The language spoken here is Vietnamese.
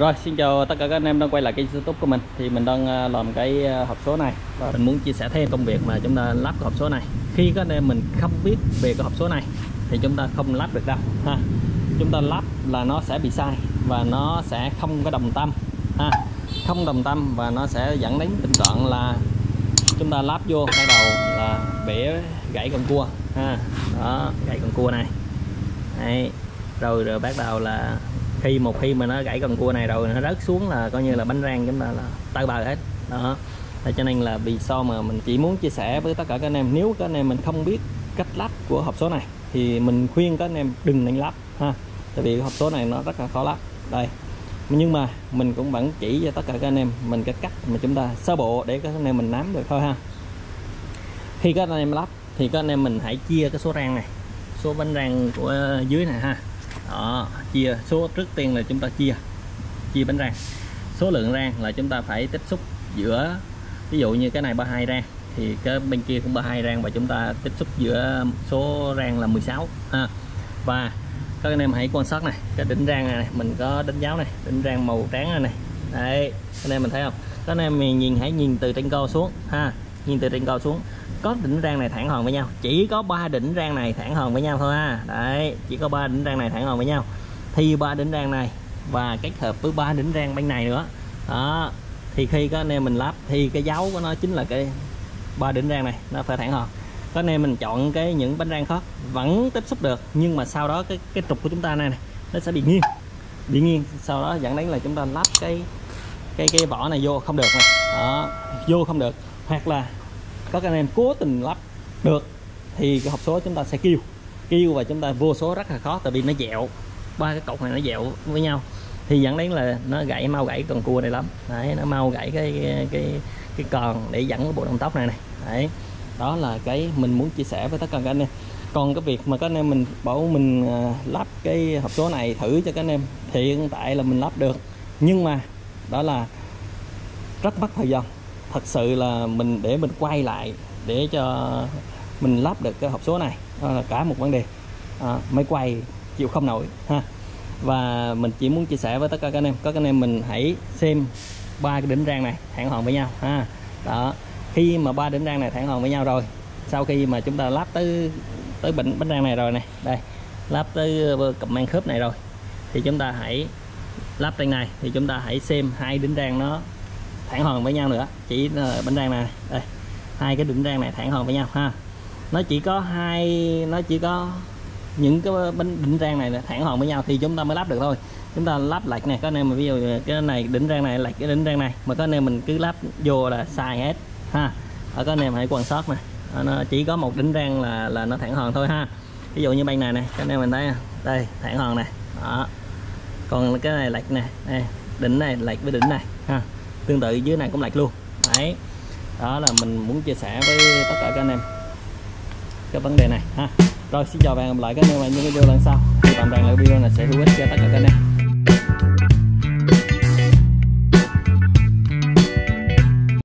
Rồi, xin chào tất cả các anh em đang quay lại kênh youtube của mình. Thì mình đang à, làm cái à, hộp số này. Và mình muốn chia sẻ thêm công việc mà chúng ta lắp cái hộp số này. Khi các anh em mình không biết về cái hộp số này, Thì chúng ta không lắp được đâu, ha. Chúng ta lắp là nó sẽ bị sai Và nó sẽ không có đồng tâm, ha. Không đồng tâm và nó sẽ dẫn đến tình trạng là Chúng ta lắp vô hai đầu là bể gãy con cua, ha. Đó, gãy con cua này. Đấy. Rồi rồi bắt đầu là khi một khi mà nó gãy cần cua này rồi, nó rớt xuống là coi như là bánh rang chúng ta là tơi bờ hết. Đó. Thế cho nên là vì sao mà mình chỉ muốn chia sẻ với tất cả các anh em, nếu các anh em mình không biết cách lắp của hộp số này thì mình khuyên các anh em đừng nên lắp, ha. Tại vì hộp số này nó rất là khó lắp. Đây. Nhưng mà mình cũng vẫn chỉ cho tất cả các anh em mình cái cách mà chúng ta sơ bộ để các anh em mình nắm được thôi, ha. Khi các anh em lắp thì các anh em mình hãy chia cái số rang này, số bánh rang của ờ, dưới này, ha đó chia số trước tiên là chúng ta chia chia bánh rang. Số lượng rang là chúng ta phải tiếp xúc giữa ví dụ như cái này 32 rang thì cái bên kia cũng 32 rang và chúng ta tiếp xúc giữa số rang là 16 ha. Và các anh em hãy quan sát này cái đỉnh rang này, mình có đánh dấu này đỉnh rang màu trắng này, này đấy anh em mình thấy không? Các anh em mình nhìn hãy nhìn từ trên cao xuống ha nhìn từ trên cao xuống có đỉnh rang này thẳng hòn với nhau. Chỉ có ba đỉnh rang này thẳng hòn với nhau thôi ha. Đấy chỉ có ba đỉnh rang này thẳng hòn với nhau. Thì ba đỉnh rang này và kết hợp với ba đỉnh rang bên này nữa. Đó thì khi có anh em mình lắp thì cái dấu của nó chính là cái ba đỉnh rang này nó phải thẳng hòn có anh em mình chọn cái những bánh rang khác vẫn tiếp xúc được nhưng mà sau đó cái cái trục của chúng ta này, này nó sẽ bị nghiêng. Bị nghiêng sau đó dẫn đến là chúng ta lắp cái cái cái vỏ này vô không được này. Đó vô không được. Hoặc là các anh em cố tình lắp được thì cái hộp số chúng ta sẽ kêu. Kêu và chúng ta vô số rất là khó tại vì nó dẹo. Ba cái cột này nó dẹo với nhau. Thì dẫn đến là nó gãy mau gãy con cua này lắm. Đấy nó mau gãy cái cái cái, cái còn để dẫn cái bộ động tóc này này. Đấy. Đó là cái mình muốn chia sẻ với tất cả các anh em. Còn cái việc mà các anh em mình bảo mình à, lắp cái hộp số này thử cho các anh em thì hiện tại là mình lắp được. Nhưng mà đó là rất mất thời gian thật sự là mình để mình quay lại để cho mình lắp được cái hộp số này. Đó là cả một vấn đề. À, máy quay chịu không nổi ha. Và mình chỉ muốn chia sẻ với tất cả các anh em. Các anh em mình hãy xem ba cái đỉnh rang này thẳng hòn với nhau ha. Đó khi mà ba đỉnh rang này thẳng hòn với nhau rồi sau khi mà chúng ta lắp tới tới bệnh bánh rang này rồi này đây lắp tới ờ, cụm mang khớp này rồi thì chúng ta hãy lắp trên này thì chúng ta hãy xem hai đỉnh rang nó thẳng hòn với nhau nữa. Chỉ bánh rang này đây, hai cái đỉnh rang này thẳng hòn với nhau, ha. Nó chỉ có hai, nó chỉ có những cái bánh đỉnh rang này là thẳng hòn với nhau thì chúng ta mới lắp được thôi. Chúng ta lắp lạch này các anh em mà ví dụ cái này đỉnh rang này, lạch cái đỉnh rang này, mà các anh em mình cứ lắp vô là sai hết, ha. Ở các anh em hãy quan sát này nó chỉ có một đỉnh rang là là nó thẳng hòn thôi, ha. Ví dụ như bên này này các anh em mình thấy đây thẳng hòn này đó. Còn cái này lệch này đây, đỉnh này lệch với đỉnh này, ha tương tự dưới này cũng lệch luôn. Đấy, đó là mình muốn chia sẻ với tất cả các anh em cái vấn đề này ha. Rồi, xin chào và hẹn gặp lại các anh em ở những video lần sau. Thì vọng rằng là video này sẽ hữu ích cho tất cả các